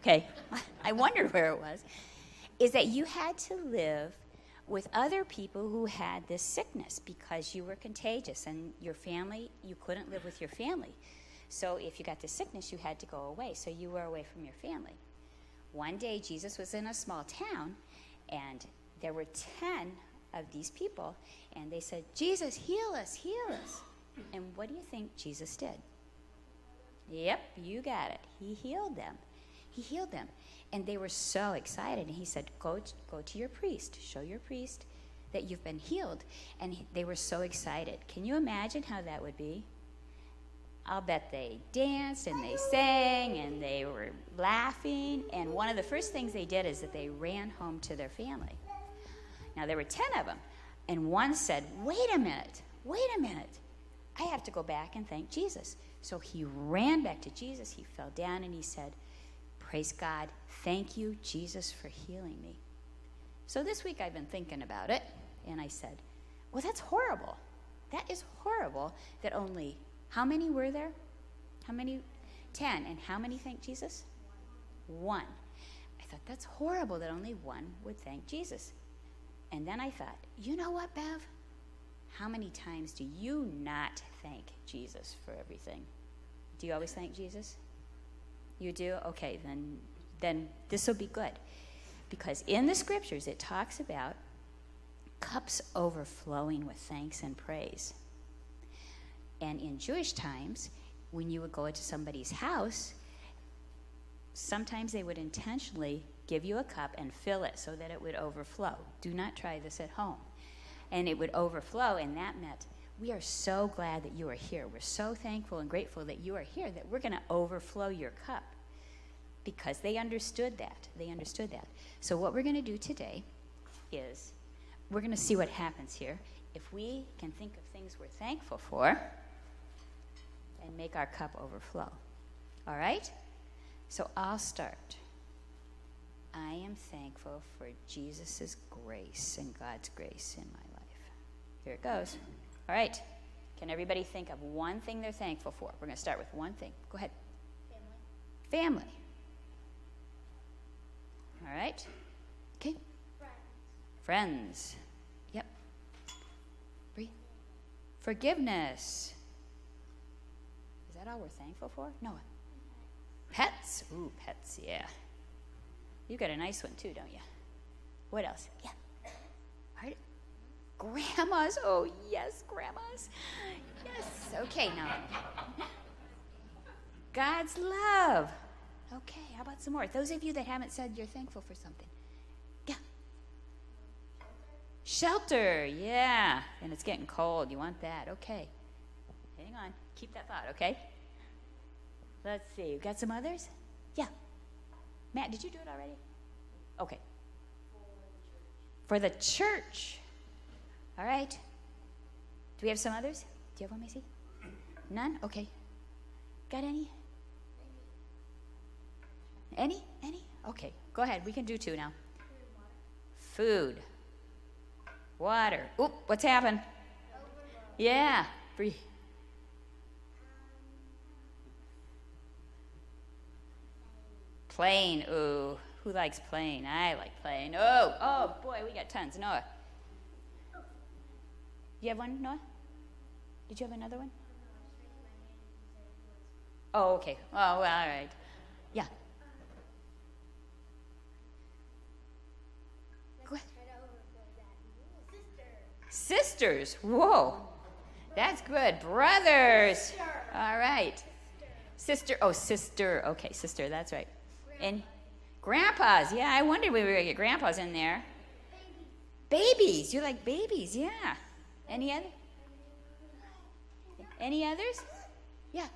okay, I wondered where it was, is that you had to live with other people who had this sickness because you were contagious and your family, you couldn't live with your family. So if you got the sickness, you had to go away. So you were away from your family. One day, Jesus was in a small town, and there were 10 of these people, and they said, Jesus, heal us, heal us. And what do you think Jesus did? Yep, you got it. He healed them. He healed them. And they were so excited. And he said, Go, go to your priest, show your priest that you've been healed. And they were so excited. Can you imagine how that would be? I'll bet they danced and they sang and they were laughing. And one of the first things they did is that they ran home to their family. Now, there were 10 of them. And one said, Wait a minute, wait a minute. I have to go back and thank Jesus. So he ran back to Jesus. He fell down and he said, Praise God. Thank you, Jesus, for healing me. So this week I've been thinking about it, and I said, Well, that's horrible. That is horrible that only, how many were there? How many? Ten. And how many thanked Jesus? One. I thought, That's horrible that only one would thank Jesus. And then I thought, You know what, Bev? How many times do you not thank Jesus for everything? Do you always thank Jesus? You do? Okay, then then this will be good. Because in the scriptures it talks about cups overflowing with thanks and praise. And in Jewish times, when you would go into somebody's house, sometimes they would intentionally give you a cup and fill it so that it would overflow. Do not try this at home. And it would overflow, and that meant we are so glad that you are here. We're so thankful and grateful that you are here that we're going to overflow your cup because they understood that. They understood that. So, what we're going to do today is we're going to see what happens here. If we can think of things we're thankful for and make our cup overflow. All right? So, I'll start. I am thankful for Jesus' grace and God's grace in my life. Here it goes. All right. Can everybody think of one thing they're thankful for? We're going to start with one thing. Go ahead. Family. Family. All right. Okay. Friends. Friends. Yep. Breathe. Forgiveness. Is that all we're thankful for? No. Pets. Ooh, pets. Yeah. You got a nice one too, don't you? What else? Yeah. All right. Grandmas. Oh, yes, grandmas. Yes. Okay, now. God's love. Okay, how about some more? Those of you that haven't said you're thankful for something. Yeah. Shelter, yeah. And it's getting cold. You want that. Okay. Hang on. Keep that thought, okay? Let's see. We got some others? Yeah. Matt, did you do it already? Okay. For the church. All right. Do we have some others? Do you have one, Macy? None? Okay. Got any? Any? Any? Okay, go ahead. We can do two now. Food. Water. Oop, what's happened? Yeah, breathe. Plane. Ooh, who likes plane? I like plane. Oh, oh boy, we got tons. Noah. You have one, Noah? Did you have another one? Oh, okay. Oh, well, all right. Yeah. Sisters. Whoa. That's good. Brothers. All right. Sister. Oh, sister. Okay, sister. That's right. And grandpas. Yeah, I wondered we were going to get grandpas in there. Babies. You like babies. Yeah. Any other? Any others? Yeah.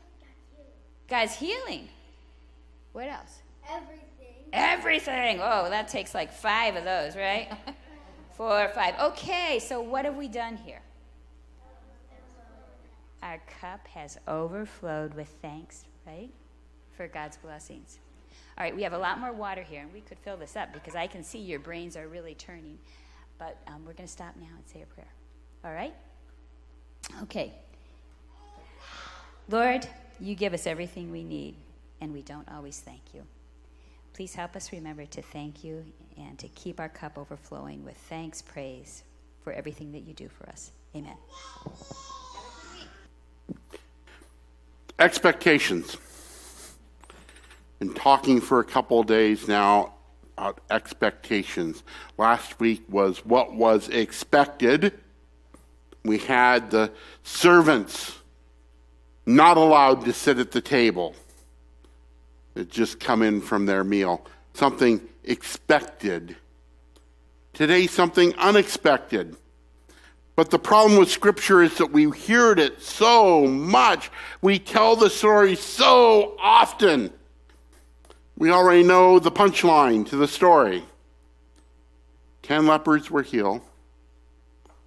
God's healing. What else? Everything. Everything. Oh, that takes like five of those, right? four, or five. Okay, so what have we done here? Our cup has overflowed with thanks, right? For God's blessings. All right, we have a lot more water here, and we could fill this up because I can see your brains are really turning. But um, we're going to stop now and say a prayer. All right? Okay. Lord, you give us everything we need, and we don't always thank you. Please help us remember to thank you and to keep our cup overflowing with thanks, praise for everything that you do for us. Amen. Expectations. Been talking for a couple days now about expectations. Last week was what was expected. We had the servants not allowed to sit at the table that just come in from their meal. Something expected. Today, something unexpected. But the problem with Scripture is that we hear it so much. We tell the story so often. We already know the punchline to the story. Ten lepers were healed,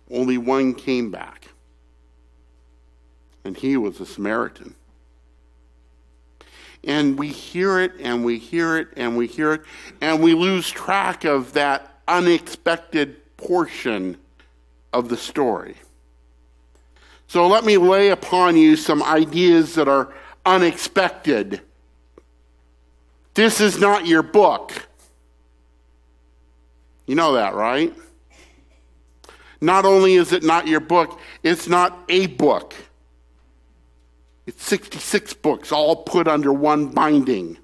only one came back, and he was a Samaritan. And we hear it and we hear it and we hear it, and we lose track of that unexpected portion of the story. So let me lay upon you some ideas that are unexpected. This is not your book. You know that, right? Not only is it not your book, it's not a book. It's 66 books all put under one binding.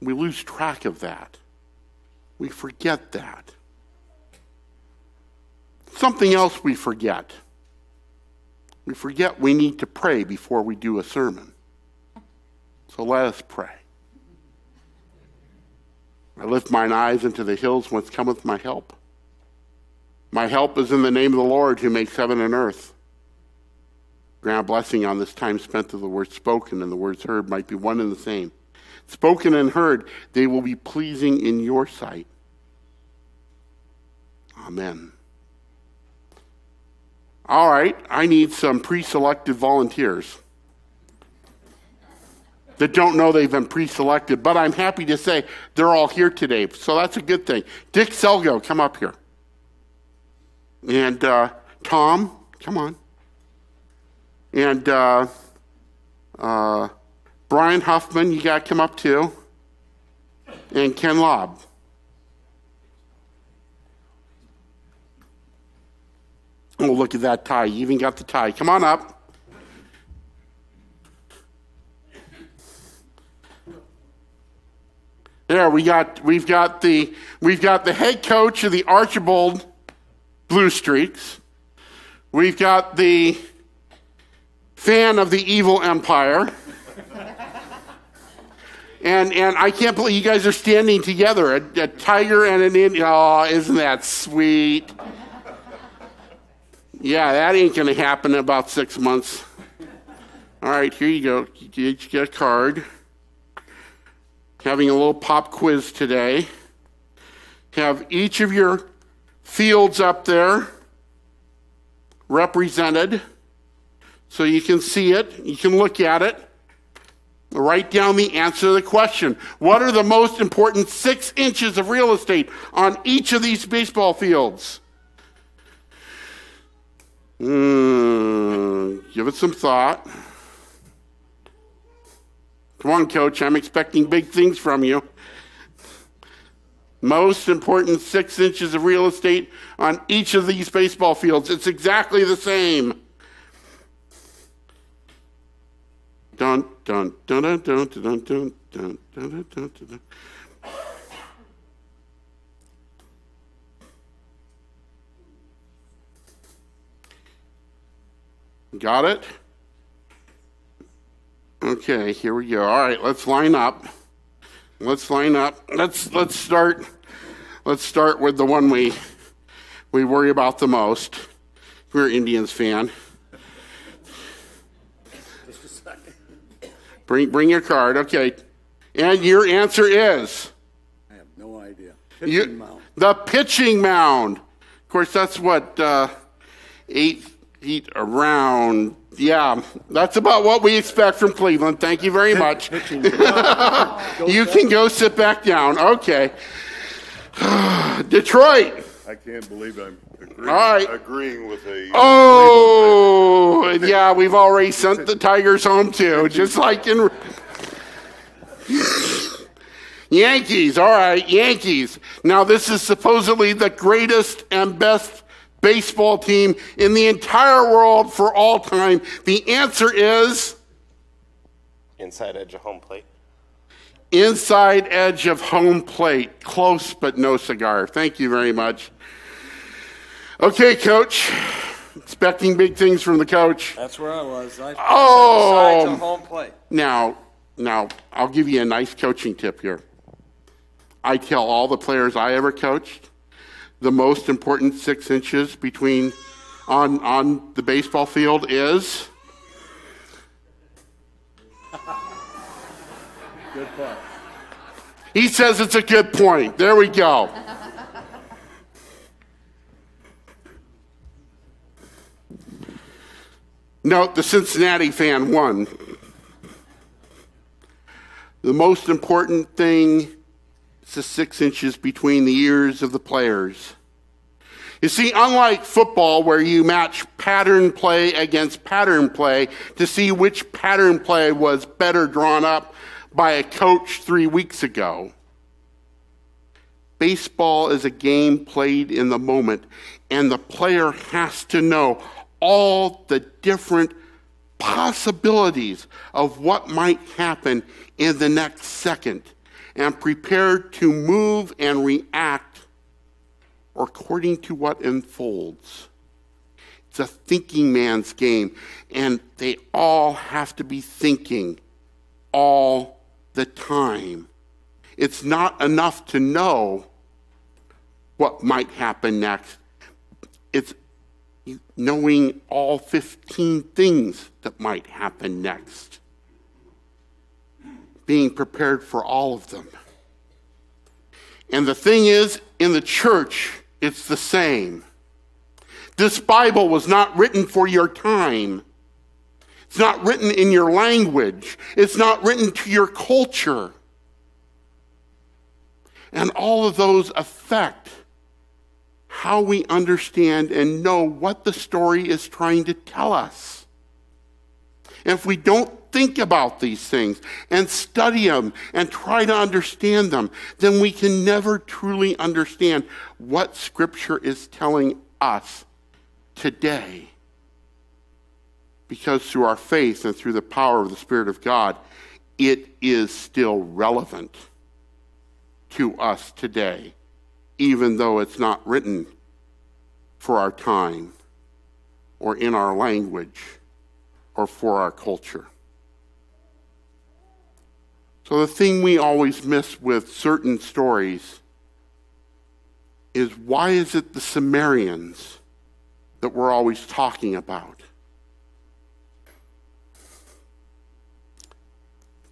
We lose track of that. We forget that. Something else we forget. We forget we need to pray before we do a sermon. So let us pray. I lift mine eyes into the hills whence cometh my help. My help is in the name of the Lord who makes heaven and earth. Grant blessing on this time spent that the words spoken and the words heard might be one and the same. Spoken and heard, they will be pleasing in your sight. Amen. All right, I need some pre selected volunteers that don't know they've been pre selected, but I'm happy to say they're all here today, so that's a good thing. Dick Selgo, come up here. And uh, Tom, come on and uh, uh, Brian Huffman, you got to come up too, and Ken Lobb. Oh, look at that tie. You even got the tie. Come on up. There we got we've got the we've got the head coach of the Archbold Blue Streaks. We've got the fan of the evil empire. and, and I can't believe you guys are standing together, a, a tiger and an Indian. Oh, isn't that sweet? Yeah, that ain't going to happen in about six months. All right, here you go. You get a card. Having a little pop quiz today. Have each of your fields up there represented so you can see it, you can look at it. Write down the answer to the question. What are the most important six inches of real estate on each of these baseball fields? Mm, give it some thought. Come on, coach, I'm expecting big things from you. Most important six inches of real estate on each of these baseball fields. It's exactly the same. dun dun dun dun dun dun dun dun dun dun dun. Got it? Okay, here we go. All right, let's line up. Let's line up. Let's let's start let's start with the one we we worry about the most. We're Indians fan. Bring, bring your card. Okay. And your answer is? I have no idea. Pitching you, mound. The pitching mound. Of course, that's what, uh, eight feet around. Yeah, that's about what we expect from Cleveland. Thank you very much. you can go sit back down. Okay. Detroit. I can't believe I'm agreeing, All right. agreeing with a. Oh, yeah, we've already sent the Tigers home too, just like in. Yankees, all right, Yankees. Now, this is supposedly the greatest and best baseball team in the entire world for all time. The answer is Inside edge of home plate. inside edge of home plate. Close, but no cigar. Thank you very much. Okay, coach. Expecting big things from the coach. That's where I was. I Oh. sides of home plate. Now, now I'll give you a nice coaching tip here. I tell all the players I ever coached, the most important six inches between on on the baseball field is Good point. he says it's a good point. There we go. Note the Cincinnati fan won. The most important thing the six inches between the ears of the players. You see, unlike football, where you match pattern play against pattern play to see which pattern play was better drawn up by a coach three weeks ago, baseball is a game played in the moment, and the player has to know all the different possibilities of what might happen in the next second and prepared to move and react according to what unfolds. It's a thinking man's game, and they all have to be thinking all the time. It's not enough to know what might happen next. It's knowing all 15 things that might happen next, being prepared for all of them. And the thing is, in the church, it's the same. This Bible was not written for your time. It's not written in your language. It's not written to your culture. And all of those affect how we understand and know what the story is trying to tell us. And if we don't think about these things and study them and try to understand them, then we can never truly understand what Scripture is telling us today. Because through our faith and through the power of the Spirit of God, it is still relevant to us today, even though it's not written for our time or in our language or for our culture. So, the thing we always miss with certain stories is why is it the Samaritans that we're always talking about?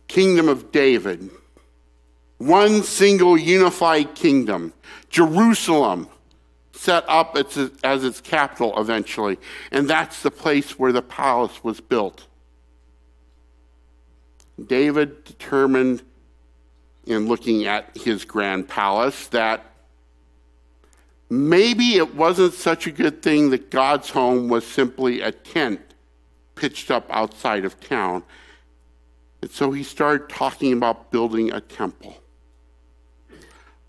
Kingdom of David, one single unified kingdom, Jerusalem set up as, its capital eventually, and that's the place where the palace was built. David determined in looking at his grand palace that maybe it wasn't such a good thing that God's home was simply a tent pitched up outside of town. And so he started talking about building a temple.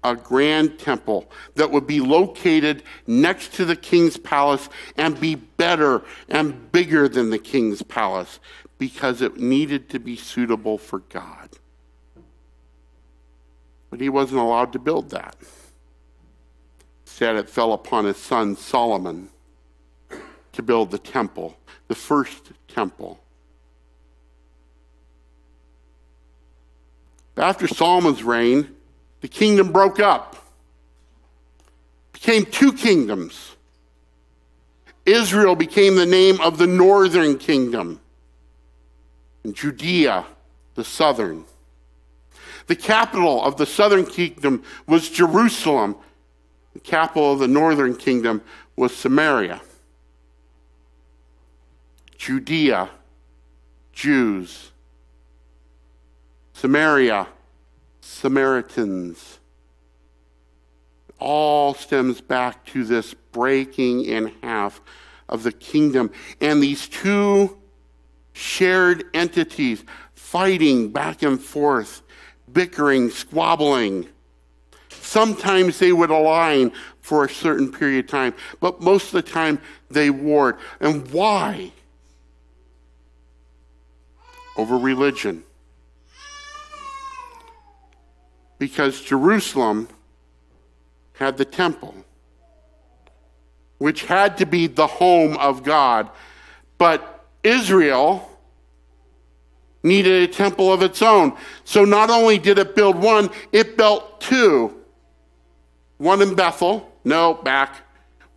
A grand temple that would be located next to the king's palace and be better and bigger than the king's palace because it needed to be suitable for God. But he wasn't allowed to build that. Instead, it fell upon his son Solomon to build the temple, the first temple. After Solomon's reign, the kingdom broke up, became two kingdoms. Israel became the name of the northern kingdom, and Judea, the southern. The capital of the southern kingdom was Jerusalem. The capital of the northern kingdom was Samaria. Judea, Jews. Samaria, Samaritans. All stems back to this breaking in half of the kingdom and these two shared entities fighting back and forth bickering, squabbling. Sometimes they would align for a certain period of time, but most of the time they warred. And why? Over religion. Because Jerusalem had the temple, which had to be the home of God. But Israel needed a temple of its own. So not only did it build one, it built two one in Bethel, no, back,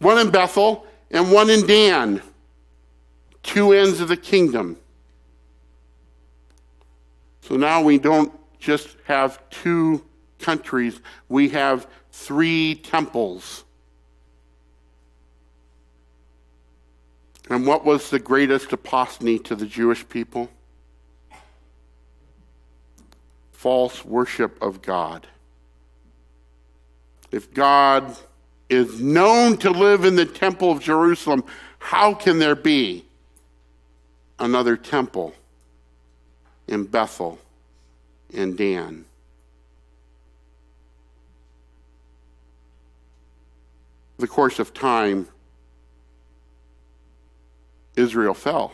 one in Bethel, and one in Dan. Two ends of the kingdom. So now we don't just have two countries, we have three temples. And what was the greatest apostasy to the Jewish people? False worship of God. If God is known to live in the temple of Jerusalem, how can there be another temple in Bethel and Dan? The course of time, Israel fell.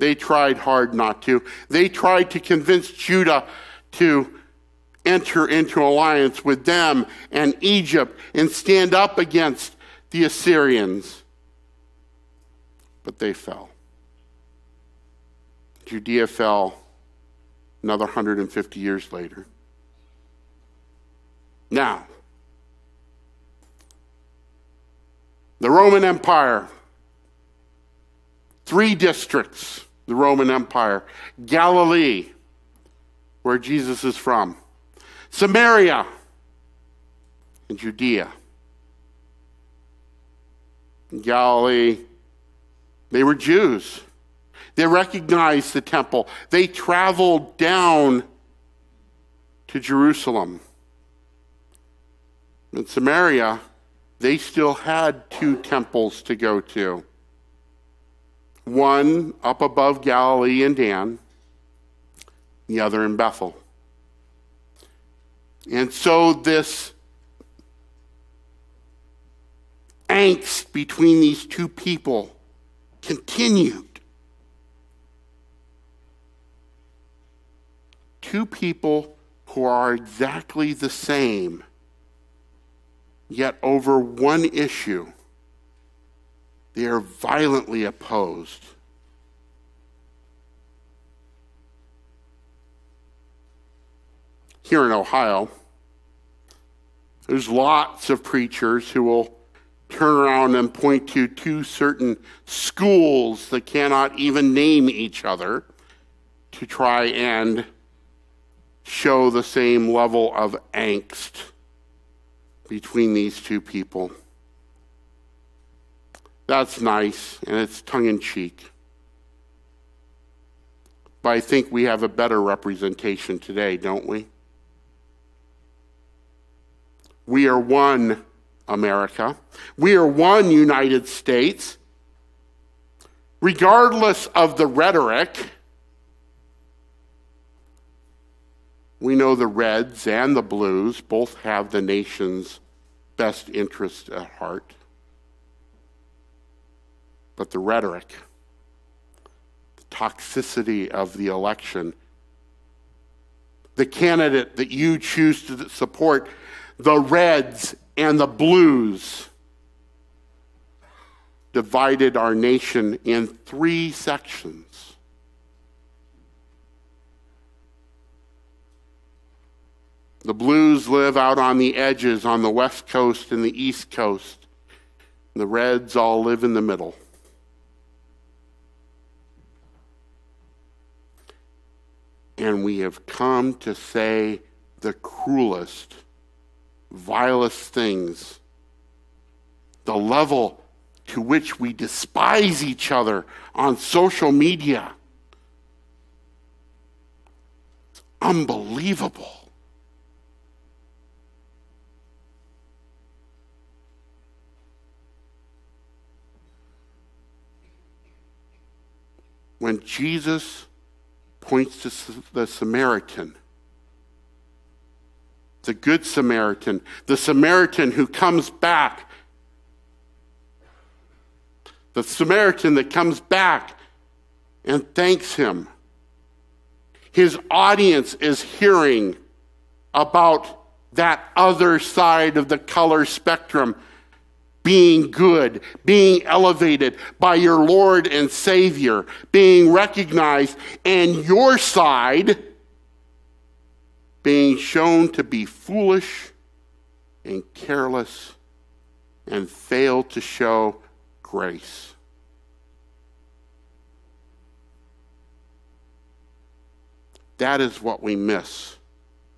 They tried hard not to. They tried to convince Judah to enter into alliance with them and Egypt and stand up against the Assyrians. But they fell. Judea fell another 150 years later. Now, the Roman Empire, three districts, the Roman Empire Galilee, where Jesus is from. Samaria and Judea. Galilee, they were Jews. They recognized the temple. They traveled down to Jerusalem. In Samaria, they still had two temples to go to one up above Galilee and Dan, the other in Bethel. And so this angst between these two people continued. Two people who are exactly the same, yet over one issue, they are violently opposed. here in Ohio, there's lots of preachers who will turn around and point to two certain schools that cannot even name each other to try and show the same level of angst between these two people. That's nice, and it's tongue in cheek. But I think we have a better representation today, don't we? We are one America. We are one United States. Regardless of the rhetoric, we know the Reds and the Blues both have the nation's best interest at heart. But the rhetoric, the toxicity of the election, the candidate that you choose to support the Reds and the Blues divided our nation in three sections. The Blues live out on the edges on the West Coast and the East Coast. The Reds all live in the middle. And we have come to say the cruelest vilest things, the level to which we despise each other on social media. It's unbelievable. When Jesus points to the Samaritan, the Good Samaritan, the Samaritan who comes back, the Samaritan that comes back and thanks him. His audience is hearing about that other side of the color spectrum being good, being elevated by your Lord and Savior, being recognized, and your side being shown to be foolish and careless and fail to show grace. That is what we miss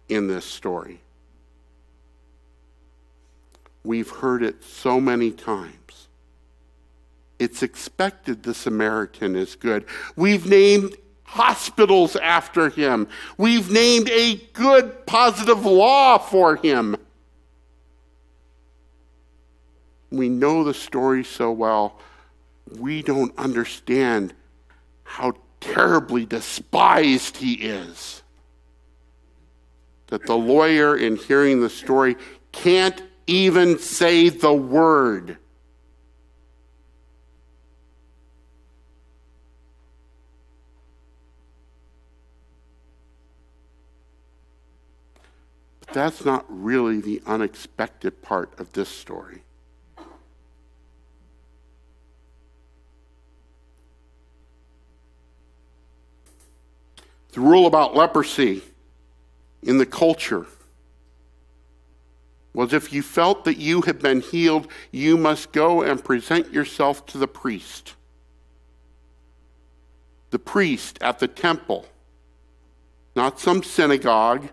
in this story. We've heard it so many times. It's expected the Samaritan is good. We've named hospitals after him. We've named a good positive law for him. We know the story so well, we don't understand how terribly despised he is. That the lawyer, in hearing the story, can't even say the word. But that's not really the unexpected part of this story. The rule about leprosy in the culture was if you felt that you had been healed, you must go and present yourself to the priest. The priest at the temple, not some synagogue,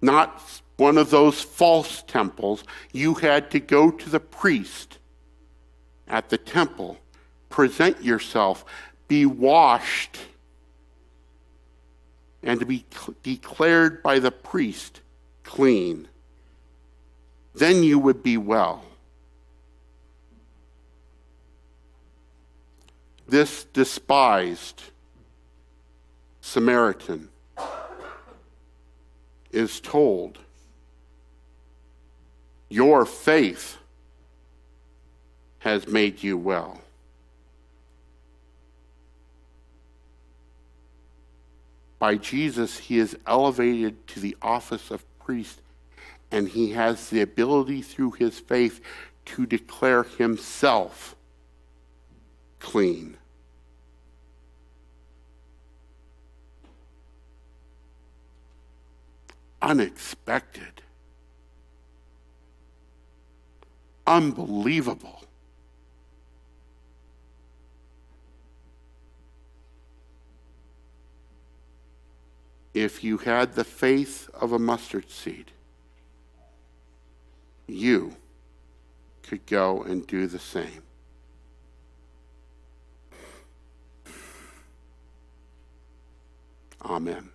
not one of those false temples. You had to go to the priest at the temple, present yourself, be washed, and to be declared by the priest clean then you would be well. This despised Samaritan is told, Your faith has made you well. By Jesus, he is elevated to the office of priest and he has the ability through his faith to declare himself clean. Unexpected. Unbelievable. If you had the faith of a mustard seed, you could go and do the same. Amen.